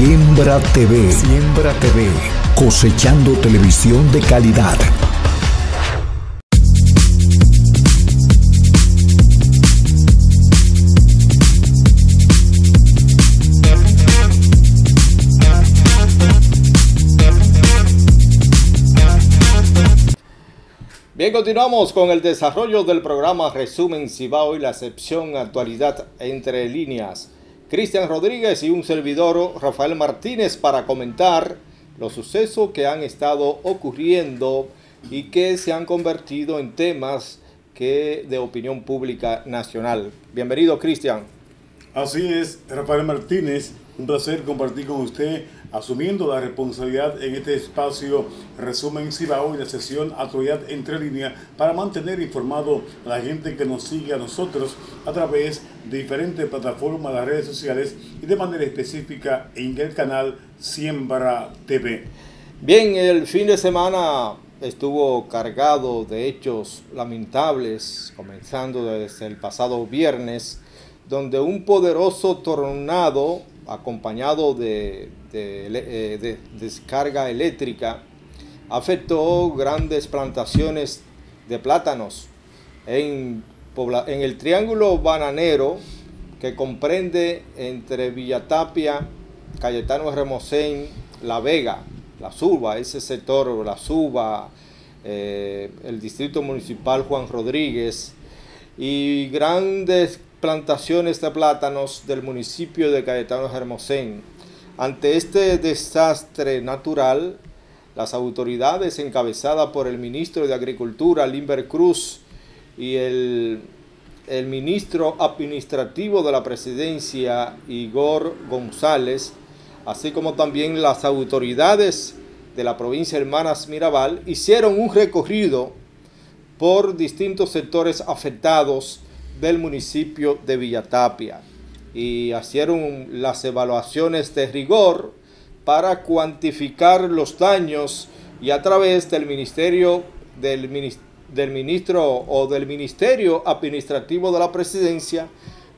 Siembra TV. Siembra TV. Cosechando televisión de calidad. Bien, continuamos con el desarrollo del programa Resumen Cibao y la sección Actualidad entre líneas. Cristian Rodríguez y un servidor, Rafael Martínez, para comentar los sucesos que han estado ocurriendo y que se han convertido en temas que de opinión pública nacional. Bienvenido, Cristian. Así es, Rafael Martínez, un placer compartir con usted asumiendo la responsabilidad en este espacio Resumen Cibao y la sesión Actualidad Entre Líneas para mantener informado a la gente que nos sigue a nosotros a través de diferentes plataformas las redes sociales y de manera específica en el canal Siembra TV. Bien, el fin de semana estuvo cargado de hechos lamentables, comenzando desde el pasado viernes, donde un poderoso tornado acompañado de, eh, descarga eléctrica afectó grandes plantaciones de plátanos en, en el triángulo bananero que comprende entre Villatapia, Cayetano Remosén, La Vega, La Suba, ese sector, La Suba, eh, el distrito municipal Juan Rodríguez y grandes plantaciones de plátanos del municipio de Cayetano Hermosén. Ante este desastre natural, las autoridades encabezadas por el ministro de Agricultura, Limber Cruz, y el, el ministro administrativo de la presidencia, Igor González, así como también las autoridades de la provincia Hermanas Mirabal, hicieron un recorrido por distintos sectores afectados del municipio de Villatapia. Y hicieron las evaluaciones de rigor para cuantificar los daños y a través del ministerio del, del ministro o del ministerio administrativo de la presidencia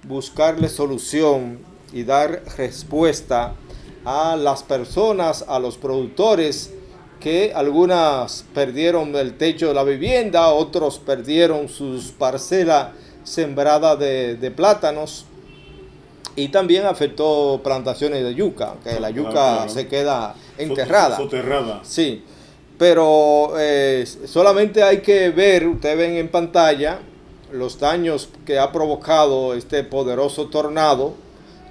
buscarle solución y dar respuesta a las personas, a los productores que algunas perdieron el techo de la vivienda, otros perdieron sus parcelas sembrada de, plátanos y también afectó plantaciones de yuca, que la yuca se queda enterrada. Soterrada. Sí, pero eh, solamente hay que ver, ustedes ven en pantalla, los daños que ha provocado este poderoso tornado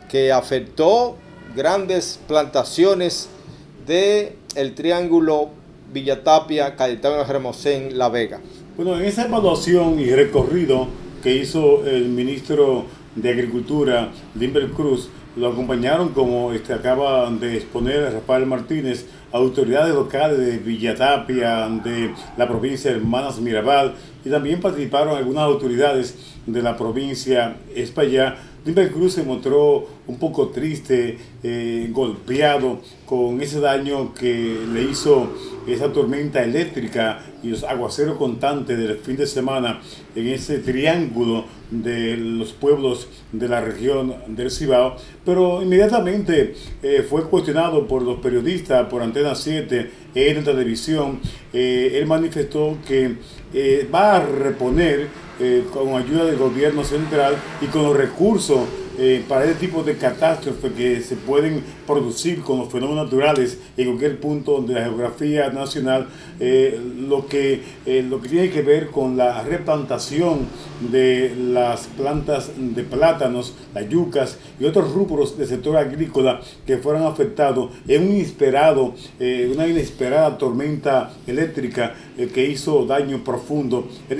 que afectó grandes plantaciones de el triángulo Villatapia, Cayetano Hermosén, La Vega. Bueno, en esa evaluación y recorrido que hizo el ministro de Agricultura, Limber Cruz, lo acompañaron, como este, acaba de exponer Rafael Martínez, autoridades locales de Villatapia, de la provincia de Hermanas Mirabal, y también participaron algunas autoridades de la provincia España. Limber Cruz se mostró un poco triste, eh, golpeado con ese daño que le hizo esa tormenta eléctrica y los aguaceros constantes del fin de semana en ese triángulo de los pueblos de la región del Cibao, pero inmediatamente eh, fue cuestionado por los periodistas, por Antena 7, en televisión, eh, él manifestó que eh, va a reponer con ayuda del gobierno central y con los recursos eh, para este tipo de catástrofes que se pueden producir con los fenómenos naturales en cualquier punto de la geografía nacional, eh, lo, que, eh, lo que tiene que ver con la replantación de las plantas de plátanos, las yucas y otros rubros del sector agrícola que fueron afectados en un inesperado, una inesperada tormenta eléctrica que hizo daño profundo en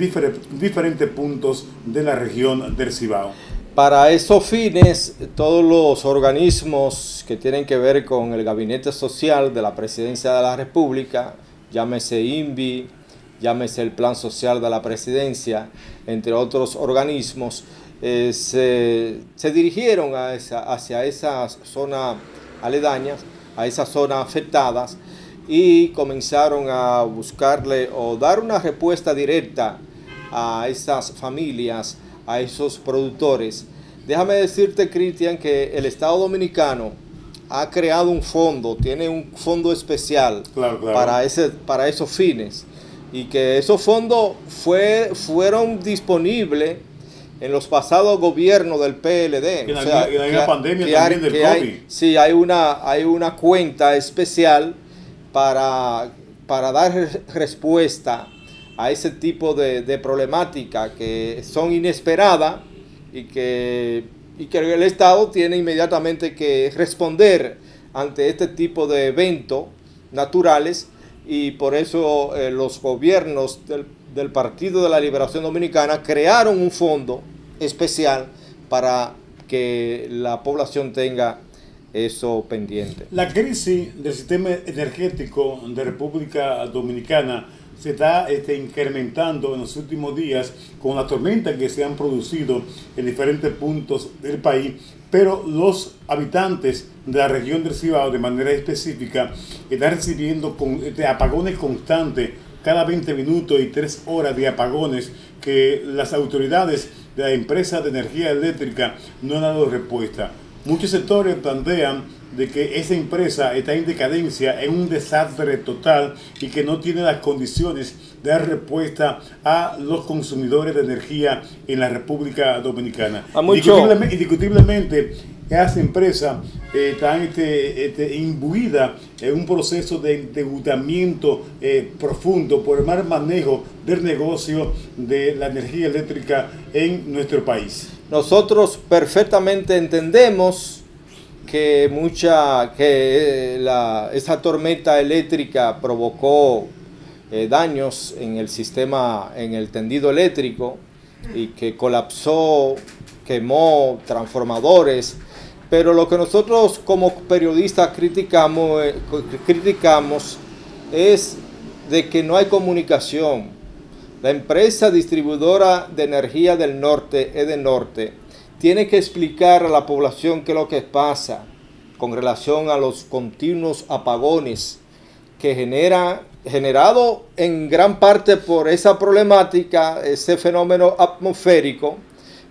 diferentes puntos de la región del Cibao. Para esos fines, todos los organismos que tienen que ver con el gabinete social de la presidencia de la República, llámese INVI, llámese el Plan Social de la Presidencia, entre otros organismos, eh, se, dirigieron a hacia esas zonas aledañas, a esas zonas afectadas, y comenzaron a buscarle o dar una respuesta directa a esas familias a esos productores. Déjame decirte, Cristian, que el Estado Dominicano ha creado un fondo, tiene un fondo especial Para, ese, para esos fines. Y que esos fondos fue, fueron disponibles en los pasados gobiernos del PLD. Hay una pandemia también del COVID. sí, hay una, hay una cuenta especial para, para dar respuesta a ese tipo de, de problemática que son inesperadas y que, y que el Estado tiene inmediatamente que responder ante este tipo de eventos naturales y por eso eh, los gobiernos del, del Partido de la Liberación Dominicana crearon un fondo especial para que la población tenga eso pendiente. La crisis del sistema energético de República Dominicana se está este, incrementando en los últimos días con las tormentas que se han producido en diferentes puntos del país, pero los habitantes de la región del Cibao de manera específica están recibiendo con, este, apagones constantes cada 20 minutos y 3 horas de apagones que las autoridades de la empresa de energía eléctrica no han dado respuesta. Muchos sectores plantean de que esa empresa está en decadencia, en un desastre total y que no tiene las condiciones de dar respuesta a los consumidores de energía en la República Dominicana. Indiscutiblemente, indiscutiblemente, esa empresa eh, está este, este, imbuida en un proceso de endeudamiento eh, profundo por el mal manejo del negocio de la energía eléctrica en nuestro país. Nosotros perfectamente entendemos que mucha que eh, esa tormenta eléctrica provocó eh, daños en el sistema, en el tendido eléctrico y que colapsó, quemó transformadores. Pero lo que nosotros como periodistas criticamos, eh, criticamos es de que no hay comunicación. La empresa distribuidora de energía del norte, Norte tiene que explicar a la población qué es lo que pasa con relación a los continuos apagones que genera, generado en gran parte por esa problemática, ese fenómeno atmosférico,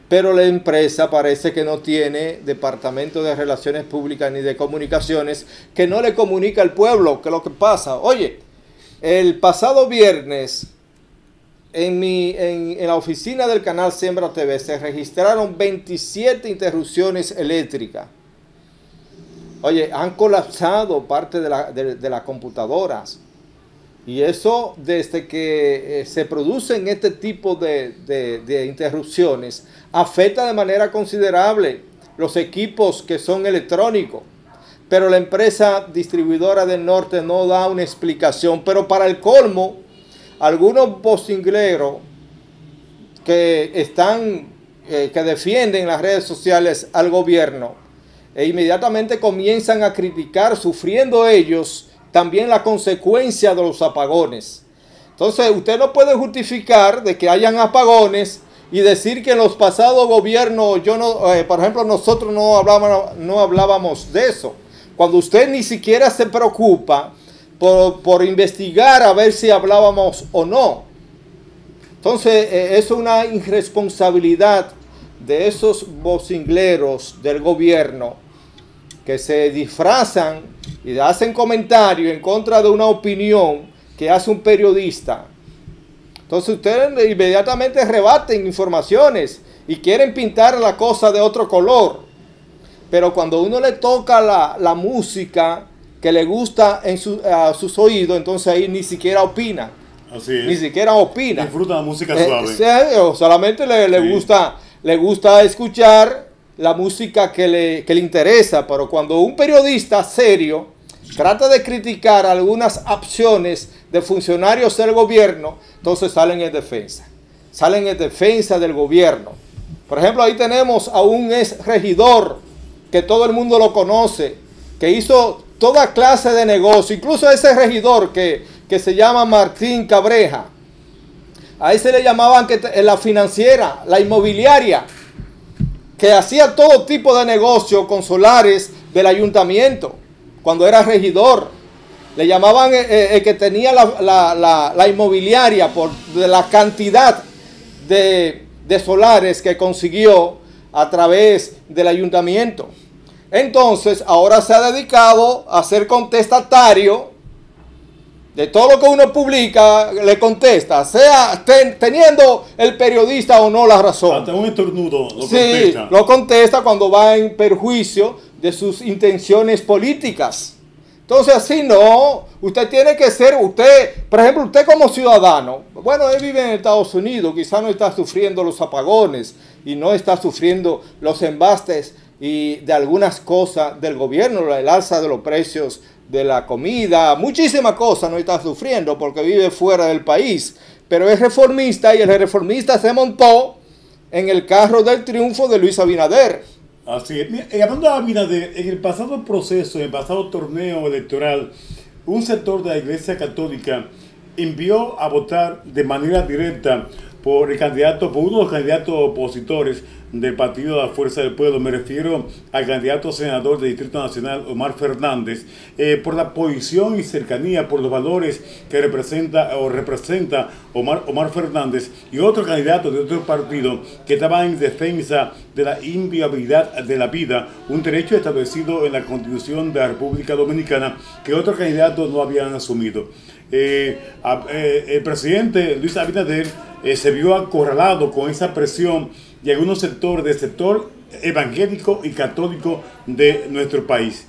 pero la empresa parece que no tiene departamento de relaciones públicas ni de comunicaciones que no le comunica al pueblo qué es lo que pasa. Oye, el pasado viernes en, mi, en, la oficina del canal Siembra TV se registraron 27 interrupciones eléctricas. Oye, han colapsado parte de, las computadoras. Y eso desde que eh, se producen este tipo de, de, interrupciones afecta de manera considerable los equipos que son electrónicos. Pero la empresa distribuidora del norte no da una explicación. Pero para el colmo, algunos vocingleros que están, eh, que defienden las redes sociales al gobierno, e inmediatamente comienzan a criticar, sufriendo ellos también la consecuencia de los apagones. Entonces, usted no puede justificar de que hayan apagones y decir que en los pasados gobiernos, yo no, eh, por ejemplo, nosotros no hablábamos, no hablábamos de eso. Cuando usted ni siquiera se preocupa por, investigar a ver si hablábamos o no. Entonces, eh, es una irresponsabilidad de esos vocingleros del gobierno que se disfrazan y hacen comentarios en contra de una opinión que hace un periodista. Entonces ustedes inmediatamente rebaten informaciones y quieren pintar la cosa de otro color. Pero cuando uno le toca la, la música que le gusta en a sus oídos, entonces ahí ni siquiera opina. Ni siquiera opina. Disfruta la música eh, suave. o solamente le, gusta, le gusta escuchar la música que le, que le interesa. Pero cuando un periodista serio trata de criticar algunas acciones de funcionarios del gobierno, entonces salen en defensa. Salen en defensa del gobierno. Por ejemplo, ahí tenemos a un ex regidor que todo el mundo lo conoce, que hizo toda clase de negocio, incluso ese regidor que, se llama Martín Cabreja. A ese le llamaban que la financiera, la inmobiliaria, que hacía todo tipo de negocio con solares del ayuntamiento, cuando era regidor. Le llamaban eh, eh, el que tenía la, inmobiliaria por la cantidad de, de solares que consiguió a través del ayuntamiento. Entonces, ahora se ha dedicado a ser contestatario de todo lo que uno publica, le contesta, sea teniendo el periodista o no la razón. Hasta un estornudo lo sí, contesta. lo contesta cuando va en perjuicio de sus intenciones políticas. Entonces, así no, usted tiene que ser, usted, por ejemplo, usted como ciudadano, bueno, él vive en Estados Unidos, quizá no está sufriendo los apagones y no está sufriendo los embastes y de algunas cosas del gobierno, el alza de los precios de la comida, muchísimas cosas no está sufriendo porque vive fuera del país, pero es reformista y el reformista se montó en el carro del triunfo de Luis Abinader. Así es. hablando de Abinader, en el pasado proceso, en el pasado torneo electoral, un sector de la Iglesia Católica envió a votar de manera directa por el candidato, por uno de los candidatos opositores del Partido de la Fuerza del Pueblo, me refiero al candidato senador del Distrito Nacional, Omar Fernández, eh, por la posición y cercanía, por los valores que representa o representa Omar, Omar Fernández y otro candidato de otro partido que estaba en defensa de la inviabilidad de la vida, un derecho establecido en la Constitución de la República Dominicana que otros candidatos no habían asumido. Eh, eh, el presidente Luis Abinader se vio acorralado con esa presión y algunos sectores del sector evangélico y católico de nuestro país.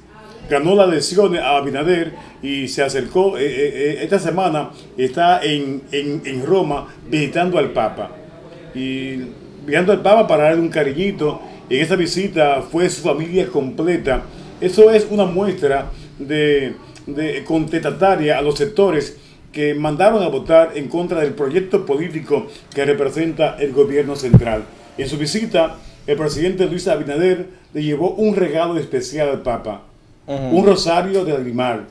Ganó las elecciones a Abinader y se acercó, eh, eh, eh, esta semana está en, en, Roma visitando al Papa. Y visitando al Papa para darle un cariñito. En esa visita fue su familia completa. Eso es una muestra de, de contestataria a los sectores que mandaron a votar en contra del proyecto político que representa el gobierno central. En su visita, el presidente Luis Abinader le llevó un regalo especial al Papa, un rosario de lagrimal,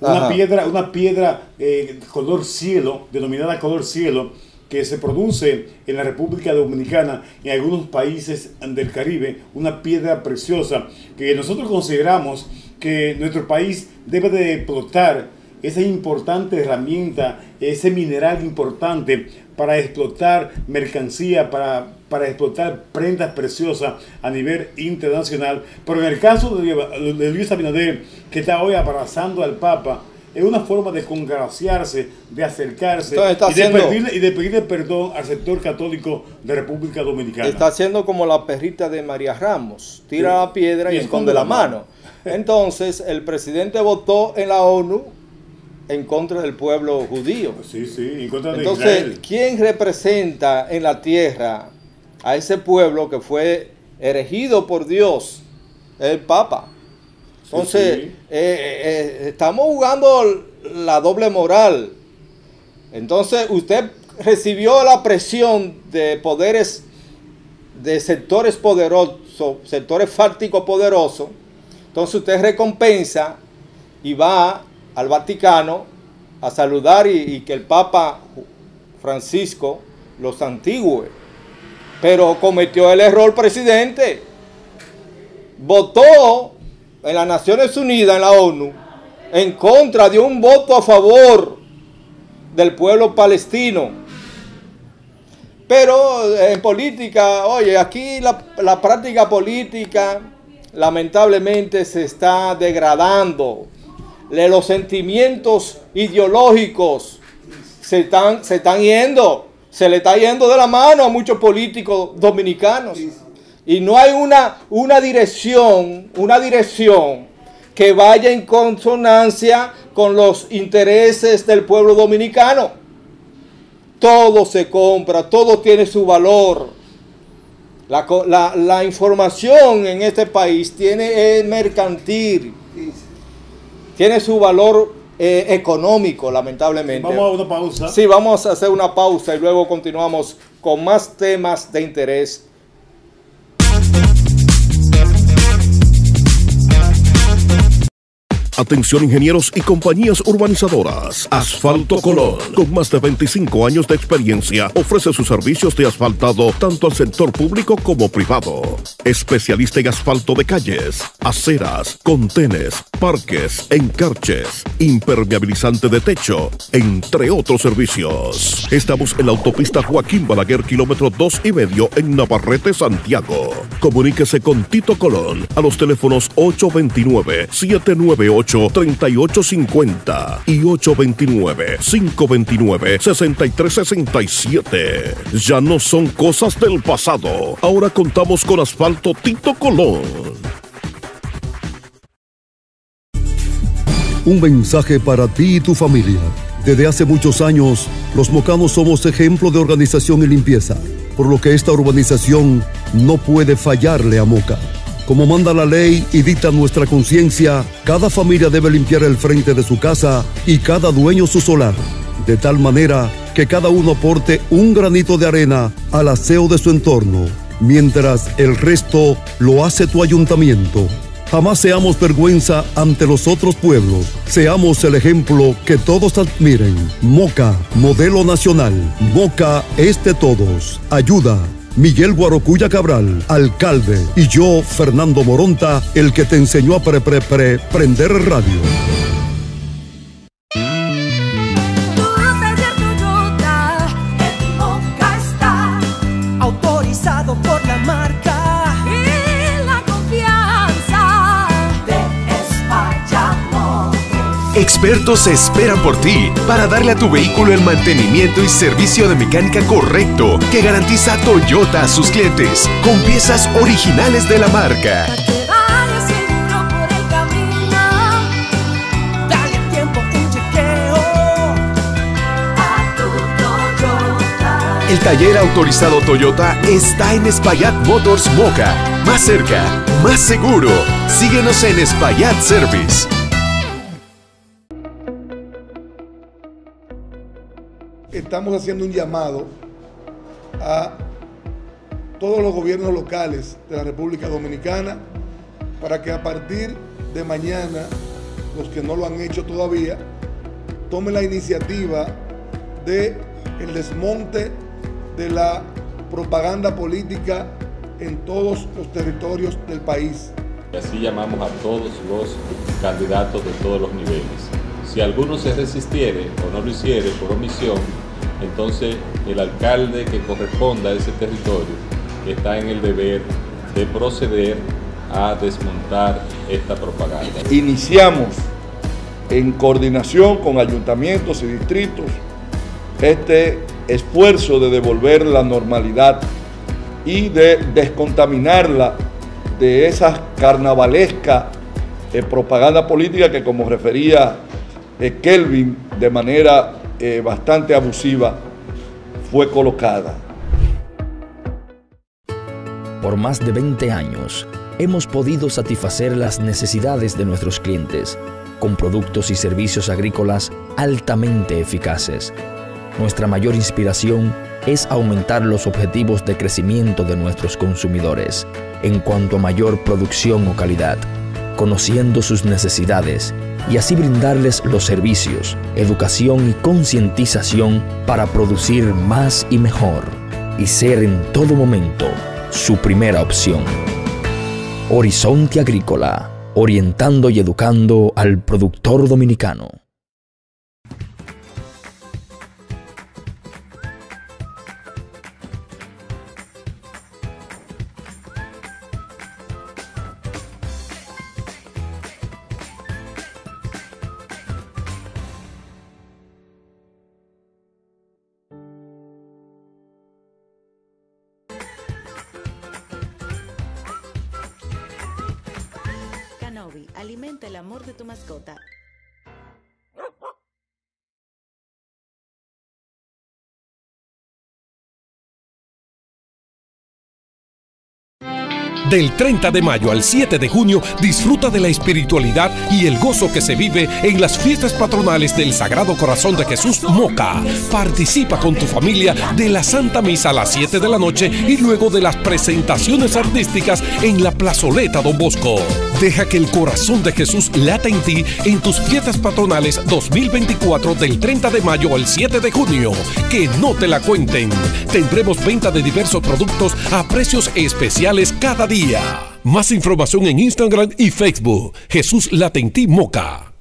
una piedra, una piedra eh, color cielo, denominada color cielo, que se produce en la República Dominicana y en algunos países del Caribe, una piedra preciosa que nosotros consideramos que nuestro país debe de explotar esa importante herramienta, ese mineral importante para explotar mercancía, para, para explotar prendas preciosas a nivel internacional. Pero en el caso de, Luis Abinader, que está hoy abrazando al Papa, es una forma de congraciarse, de acercarse y, de pedirle, y, de pedirle, perdón al sector católico de República Dominicana. Está haciendo como la perrita de María Ramos, tira la piedra y, esconde, la mano. Entonces, el presidente votó en la ONU en contra del pueblo judío. Sí, sí, en contra de Entonces, ¿quién representa en la tierra a ese pueblo que fue erigido por Dios? El Papa. Entonces, eh, eh, estamos jugando la doble moral. Entonces, usted recibió la presión de poderes, de sectores poderosos, sectores fácticos poderosos. Entonces, usted recompensa y va al Vaticano a saludar y, que el Papa Francisco los santigüe. Pero cometió el error presidente. Votó en las Naciones Unidas, en la ONU, en contra de un voto a favor del pueblo palestino. Pero en política, oye, aquí la, la práctica política lamentablemente se está degradando los sentimientos ideológicos se están, se están yendo, se le está yendo de la mano a muchos políticos dominicanos. Y no hay una, una dirección, una dirección que vaya en consonancia con los intereses del pueblo dominicano. Todo se compra, todo tiene su valor. La, la información en este país tiene el mercantil tiene su valor eh, económico, lamentablemente. Vamos a una pausa. Sí, vamos a hacer una pausa y luego continuamos con más temas de interés. Atención ingenieros y compañías urbanizadoras. Asfalto Colón, con más de 25 años de experiencia, ofrece sus servicios de asfaltado tanto al sector público como privado. Especialista en asfalto de calles, aceras, contenes, parques, encarches, impermeabilizante de techo, entre otros servicios. Estamos en la autopista Joaquín Balaguer, kilómetro 2 y medio en Navarrete, Santiago. Comuníquese con Tito Colón a los teléfonos 829-798-3850 y 829-529-6367. Ya no son cosas del pasado. Ahora contamos con asfalto Tito Colón. Un mensaje para ti y tu familia. Desde hace muchos años, los mocanos somos ejemplo de organización y limpieza, por lo que esta urbanización no puede fallarle a Moca. Como manda la ley y dicta nuestra conciencia, cada familia debe limpiar el frente de su casa y cada dueño su solar, de tal manera que cada uno aporte un granito de arena al aseo de su entorno, mientras el resto lo hace tu ayuntamiento. Jamás seamos vergüenza ante los otros pueblos. Seamos el ejemplo que todos admiren. Moca, modelo nacional. Moca es de todos. Ayuda. Miguel Guarocuya Cabral, alcalde, y yo, Fernando Moronta, el que te enseñó a pre, pre, pre prender radio. Expertos esperan por ti para darle a tu vehículo el mantenimiento y servicio de mecánica correcto que garantiza Toyota a sus clientes con piezas originales de la marca. El taller autorizado Toyota está en Espaillat Motors Moca. Más cerca, más seguro. Síguenos en Espaillat Service. Estamos haciendo un llamado a todos los gobiernos locales de la República Dominicana para que a partir de mañana, los que no lo han hecho todavía, tomen la iniciativa de desmonte de la propaganda política en todos los territorios del país. Y así llamamos a todos los candidatos de todos los niveles. Si alguno se resistiere o no lo hiciere por omisión, entonces el alcalde que corresponda a ese territorio está en el deber de proceder a desmontar esta propaganda. Iniciamos en coordinación con ayuntamientos y distritos este esfuerzo de devolver la normalidad y de descontaminarla de esa carnavalesca eh, propaganda política que como refería eh, Kelvin de manera eh, bastante abusiva fue colocada. Por más de 20 años, hemos podido satisfacer las necesidades de nuestros clientes con productos y servicios agrícolas altamente eficaces. Nuestra mayor inspiración es aumentar los objetivos de crecimiento de nuestros consumidores en cuanto a mayor producción o calidad, conociendo sus necesidades y así brindarles los servicios, educación y concientización para producir más y mejor y ser en todo momento su primera opción. Horizonte Agrícola, orientando y educando al productor dominicano. Del 30 de mayo al 7 de junio, disfruta de la espiritualidad y el gozo que se vive en las fiestas patronales del Sagrado Corazón de Jesús Moca. Participa con tu familia de la Santa Misa a las 7 de la noche y luego de las presentaciones artísticas en la plazoleta Don Bosco. Deja que el corazón de Jesús lata en ti en tus fiestas patronales 2024 del 30 de mayo al 7 de junio. Que no te la cuenten. Tendremos venta de diversos productos a precios especiales cada día. Más información en Instagram y Facebook. Jesús lata en ti Moca.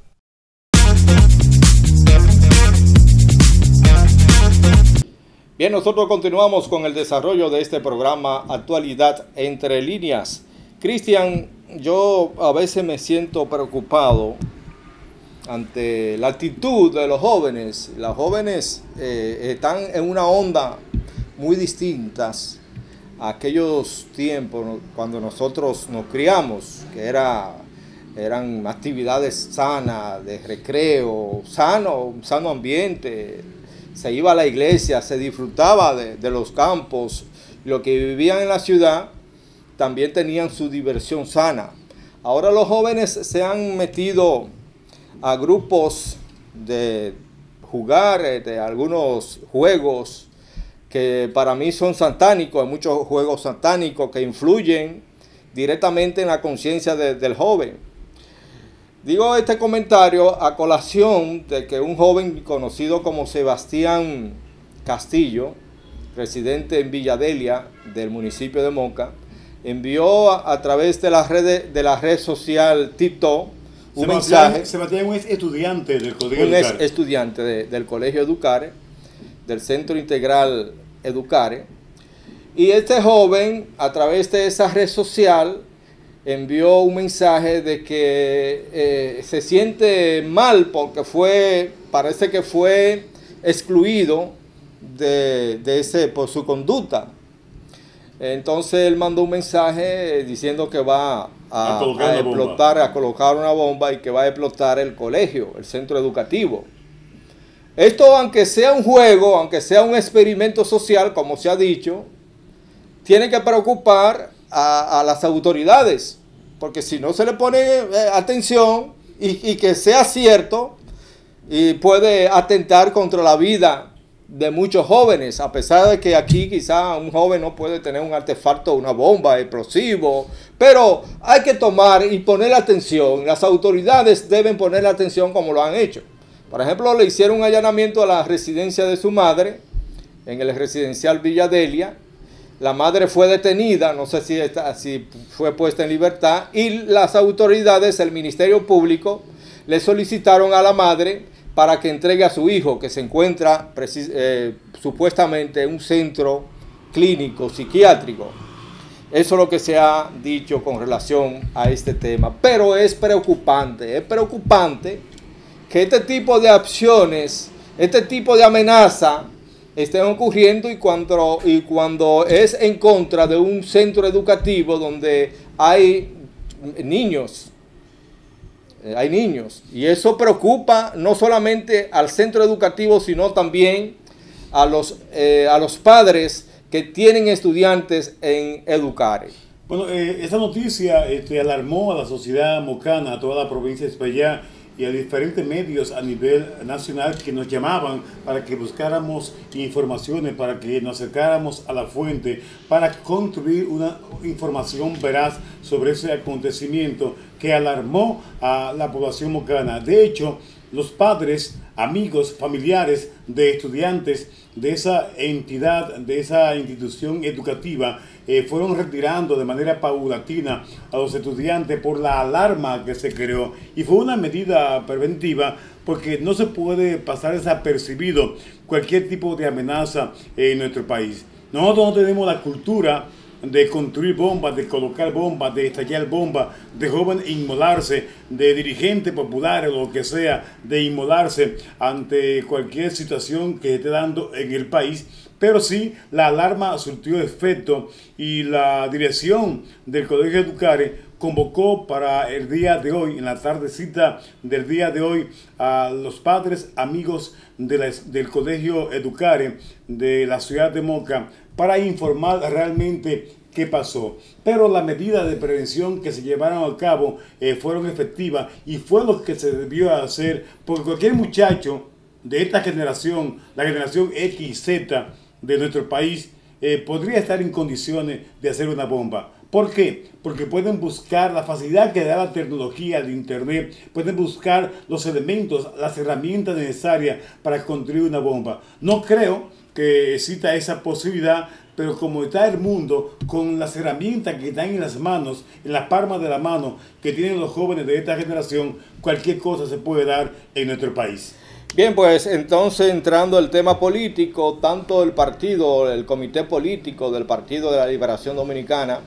Bien, nosotros continuamos con el desarrollo de este programa Actualidad entre líneas. Cristian, yo a veces me siento preocupado ante la actitud de los jóvenes. Las jóvenes eh, están en una onda muy distintas aquellos tiempos cuando nosotros nos criamos, que era, eran actividades sanas, de recreo, sano, sano ambiente. Se iba a la iglesia, se disfrutaba de, de los campos. Los que vivían en la ciudad también tenían su diversión sana. Ahora los jóvenes se han metido a grupos de jugar eh, de algunos juegos que para mí son satánicos, hay muchos juegos satánicos que influyen directamente en la conciencia de- del joven. Digo este comentario a colación de que un joven conocido como Sebastián Castillo, residente en Villadelia del municipio de Moca, envió a, a través de la red de la red social TikTok un Sebastián, mensaje Sebastián es estudiante del Colegio un ex Educar. estudiante de- del Colegio Educare, del Centro Integral Educare, y este joven, a través de esa red social, envió un mensaje de que eh, se siente mal porque fue, parece que fue excluido de, de ese, por su conducta. Entonces él mandó un mensaje diciendo que va a, A colocar a una bomba. explotar, a colocar una bomba y que va a explotar el colegio, el centro educativo. Esto, aunque sea un juego, aunque sea un experimento social, como se ha dicho, tiene que preocupar a, las autoridades, porque si no se le pone eh, atención y, y que sea cierto, y puede atentar contra la vida de muchos jóvenes, a pesar de que aquí quizá un joven no puede tener un artefacto, una bomba, explosivo, pero hay que tomar y poner atención, las autoridades deben poner atención como lo han hecho. Por ejemplo, le hicieron un allanamiento a la residencia de su madre, en el residencial Villadelia, la madre fue detenida, no sé si, fue puesta en libertad, y las autoridades, el Ministerio Público, le solicitaron a la madre para que entregue a su hijo, que se encuentra eh, supuestamente en un centro clínico, psiquiátrico. Eso es lo que se ha dicho con relación a este tema. Pero es preocupante, es preocupante que este tipo de acciones, este tipo de amenaza estén ocurriendo y cuando, y cuando es en contra de un centro educativo donde hay niños, eh, hay niños. Y eso preocupa no solamente al centro educativo, sino también a los, eh, a los padres que tienen estudiantes en Educare. Bueno, eh, esta noticia este, alarmó a la sociedad mocana, a toda la provincia de España y a diferentes medios a nivel nacional que nos llamaban para que buscáramos informaciones, para que nos acercáramos a la fuente, para construir una información veraz sobre ese acontecimiento que alarmó a la población mocana. De hecho, los padres, amigos, familiares de estudiantes de esa entidad, de esa institución educativa, eh, fueron retirando de manera paulatina a los estudiantes por la alarma que se creó. Y fue una medida preventiva porque no se puede pasar desapercibido cualquier tipo de amenaza en nuestro país. Nosotros no tenemos la cultura de construir bombas, de colocar bombas, de estallar bombas, de joven inmolarse, de dirigentes populares, lo que sea, de inmolarse ante cualquier situación que esté dando en el país. Pero sí, la alarma surtió efecto y la dirección del Colegio Educare convocó para el día de hoy, en la tardecita del día de hoy, a los padres amigos de la- del Colegio Educare de la ciudad de Moca para informar realmente qué pasó. Pero las medidas de prevención que se llevaron a cabo eh, fueron efectivas y fue lo que se debió hacer, porque cualquier muchacho de esta generación, la generación X, Z de nuestro país, eh, podría estar en condiciones de hacer una bomba. ¿Por qué? Porque pueden buscar la facilidad que da la tecnología, el Internet, pueden buscar los elementos, las herramientas necesarias para construir una bomba. No creo que exista esa posibilidad, pero como está el mundo, con las herramientas que están en las manos, en la palma de la mano que tienen los jóvenes de esta generación, cualquier cosa se puede dar en nuestro país. Bien, pues entonces entrando al tema político, tanto el partido, el comité político del Partido de la Liberación Dominicana,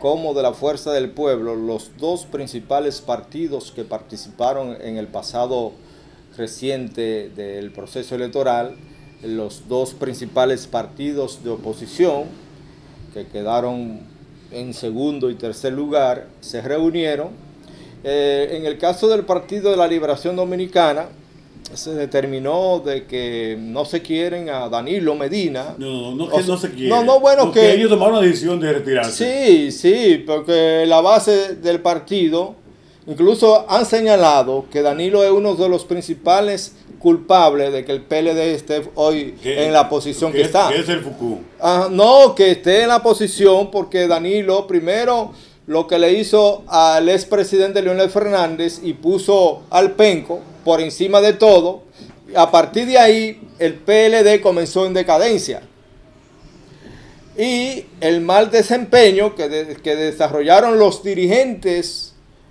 como de la Fuerza del Pueblo, los dos principales partidos que participaron en el pasado reciente del proceso electoral, los dos principales partidos de oposición que quedaron en segundo y tercer lugar, se reunieron. Eh, en el caso del Partido de la Liberación Dominicana, se determinó de que no se quieren a Danilo Medina. No, no, O que sea, no se quiere. No, no, bueno, No, que... ellos tomaron la decisión de retirarse. Sí, sí, porque la base del partido, incluso han señalado que Danilo es uno de los principales culpables de que el PLD esté hoy en la posición que, es- está. Que es el Foucault. Ah, no, que esté en la posición porque Danilo primero lo que le hizo al expresidente Leonel Fernández y puso al penco por encima de todo. A partir de ahí el PLD comenzó en decadencia. Y el mal desempeño que, de- que desarrollaron los dirigentes,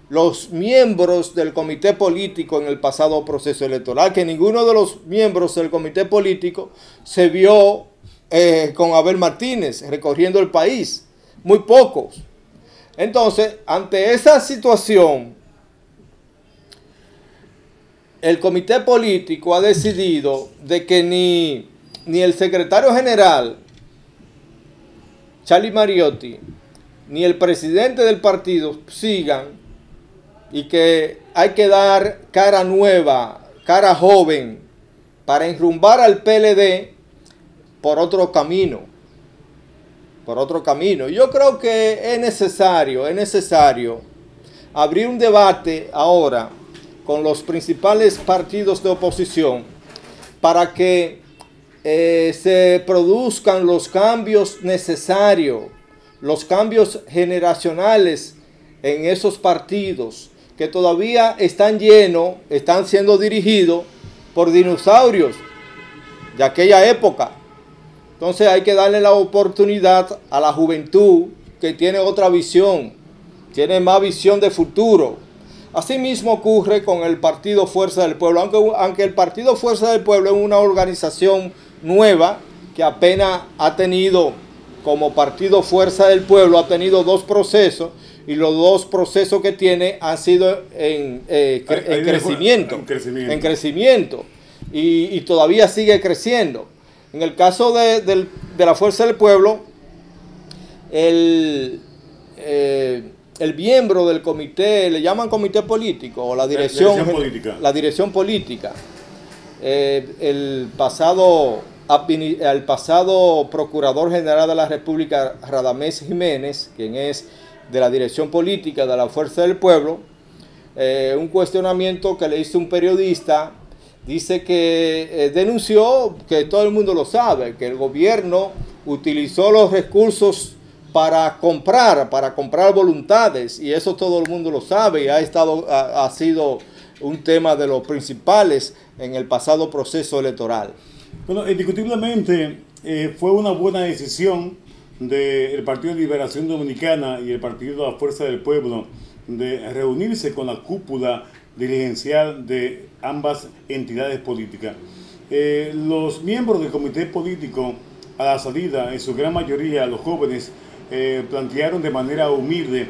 los miembros del comité político en el pasado proceso electoral, que ninguno de los miembros del comité político se vio eh, con Abel Martínez recorriendo el país, muy pocos. Entonces, ante esa situación, el comité político ha decidido de que ni, ni el secretario general, Charlie Mariotti, ni el presidente del partido sigan y que hay que dar cara nueva, cara joven, para enrumbar al PLD por otro camino. Por otro camino. Yo creo que es necesario, es necesario abrir un debate ahora con los principales partidos de oposición para que eh, se produzcan los cambios necesarios, los cambios generacionales en esos partidos que todavía están llenos, están siendo dirigidos por dinosaurios de aquella época. Entonces hay que darle la oportunidad a la juventud que tiene otra visión, tiene más visión de futuro. Asimismo ocurre con el Partido Fuerza del Pueblo, aunque, aunque el Partido Fuerza del Pueblo es una organización nueva que apenas ha tenido como Partido Fuerza del Pueblo, ha tenido dos procesos y los dos procesos que tiene han sido en, eh, cre- en crecimiento. en crecimiento. En crecimiento. Y, y todavía sigue creciendo. En el caso de, de la Fuerza del Pueblo, el, eh, el miembro del comité, le llaman comité político, o la dirección, dirección política. La dirección política. Eh, el pasado el pasado procurador general de la República, Radamés Jiménez, quien es de la dirección política de la Fuerza del Pueblo, eh, un cuestionamiento que le hizo un periodista, dice que eh, denunció, que todo el mundo lo sabe, que el gobierno utilizó los recursos para comprar, para comprar voluntades, y eso todo el mundo lo sabe, y ha, estado, ha, sido un tema de los principales en el pasado proceso electoral. Bueno, indiscutiblemente eh, fue una buena decisión del Partido de Liberación Dominicana y el Partido de la Fuerza del Pueblo de reunirse con la cúpula dirigencial de ambas entidades políticas. Eh, los miembros del comité político a la salida, en su gran mayoría los jóvenes, eh, plantearon de manera humilde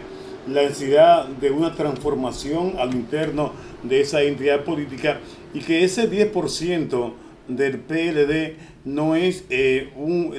la necesidad de una transformación al interno de esa entidad política y que ese 10% del PLD no es, eh,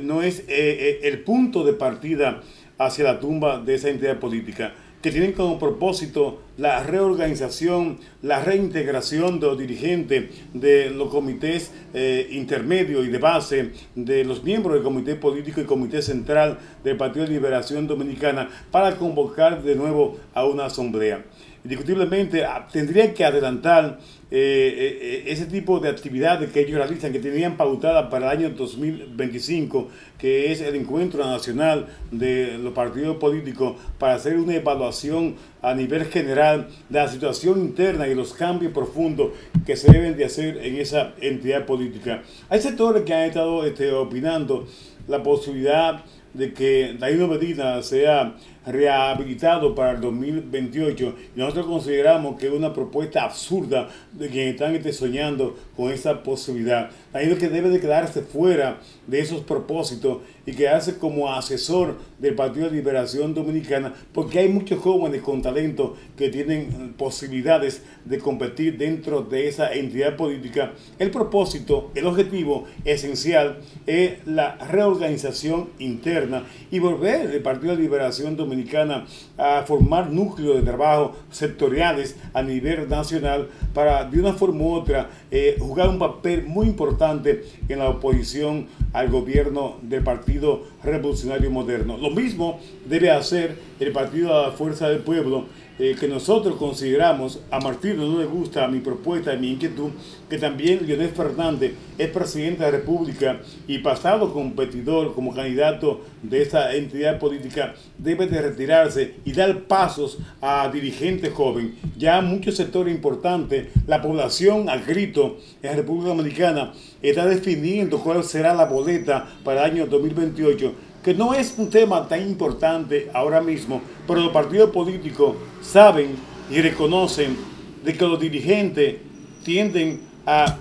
no es eh, eh, el punto de partida hacia la tumba de esa entidad política. que tienen como propósito la reorganización, la reintegración de los dirigentes de los comités eh, intermedios y de base, de los miembros del comité político y comité central del Partido de Liberación Dominicana para convocar de nuevo a una asamblea indiscutiblemente ah, tendrían que adelantar eh, eh, eh, ese tipo de actividades que ellos realizan, que tenían pautada para el año 2025, que es el encuentro nacional de los partidos políticos para hacer una evaluación a nivel general de la situación interna y los cambios profundos que se deben de hacer en esa entidad política. Hay sectores que han estado este, opinando la posibilidad de que Danilo Medina sea rehabilitado para el 2028 y nosotros consideramos que es una propuesta absurda de quienes están este, soñando con esa posibilidad. Danilo que debe de quedarse fuera de esos propósitos y quedarse como asesor del Partido de Liberación Dominicana porque hay muchos jóvenes con talento que tienen posibilidades de competir dentro de esa entidad política. El propósito, el objetivo esencial es la reorganización interna y volver el Partido de Liberación Dominicana a formar núcleos de trabajo sectoriales a nivel nacional para de una forma u otra eh, jugar un papel muy importante en la oposición al gobierno del Partido sentido Revolucionario Moderno. Lo mismo debe hacer el Partido de la Fuerza del Pueblo eh, que nosotros consideramos, a Martín no le gusta mi propuesta, mi inquietud, que también Leonel Fernández es presidente de la República y pasado competidor como candidato de esta entidad política, debe de retirarse y dar pasos a dirigentes jóvenes. Ya muchos sectores importantes, la población al grito en la República Dominicana está definiendo cuál será la boleta para el año 2028 que no es un tema tan importante ahora mismo, pero los partidos políticos saben y reconocen de que los dirigentes tienden a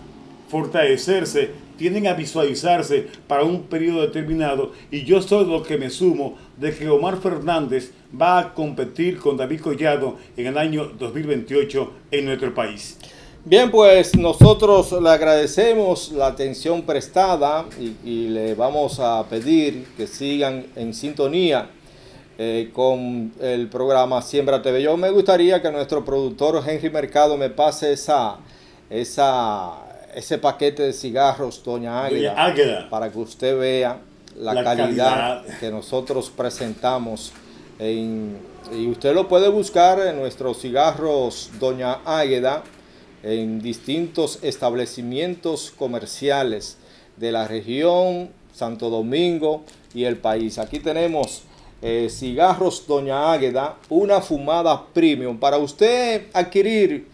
fortalecerse, tienden a visualizarse para un periodo determinado y yo soy lo que me sumo de que Omar Fernández va a competir con David Collado en el año 2028 en nuestro país. Bien, pues nosotros le agradecemos la atención prestada y, le vamos a pedir que sigan en sintonía eh, con el programa Siembra TV. Yo me gustaría que nuestro productor Henry Mercado me pase esa, esa, ese paquete de cigarros, Doña Águeda, para que usted vea la, calidad, que nosotros presentamos. y usted lo puede buscar en nuestros cigarros Doña Águeda en distintos establecimientos comerciales de la región, Santo Domingo y el país. Aquí tenemos eh, cigarros Doña Águeda, una fumada premium. Para usted adquirir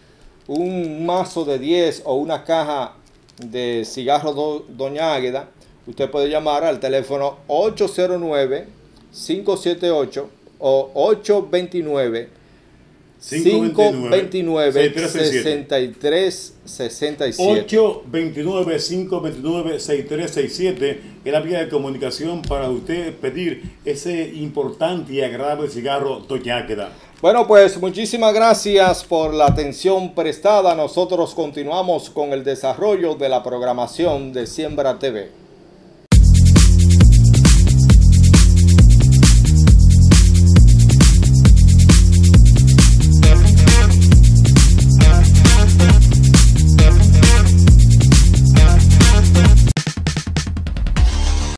un mazo de 10 o una caja de cigarros Doña Águeda, usted puede llamar al teléfono 809 578 o 829 529 63 67 829 529 6367 es la vía de comunicación para usted pedir ese importante y agradable cigarro Toñáqueda. Bueno, pues muchísimas gracias por la atención prestada. Nosotros continuamos con el desarrollo de la programación de Siembra TV.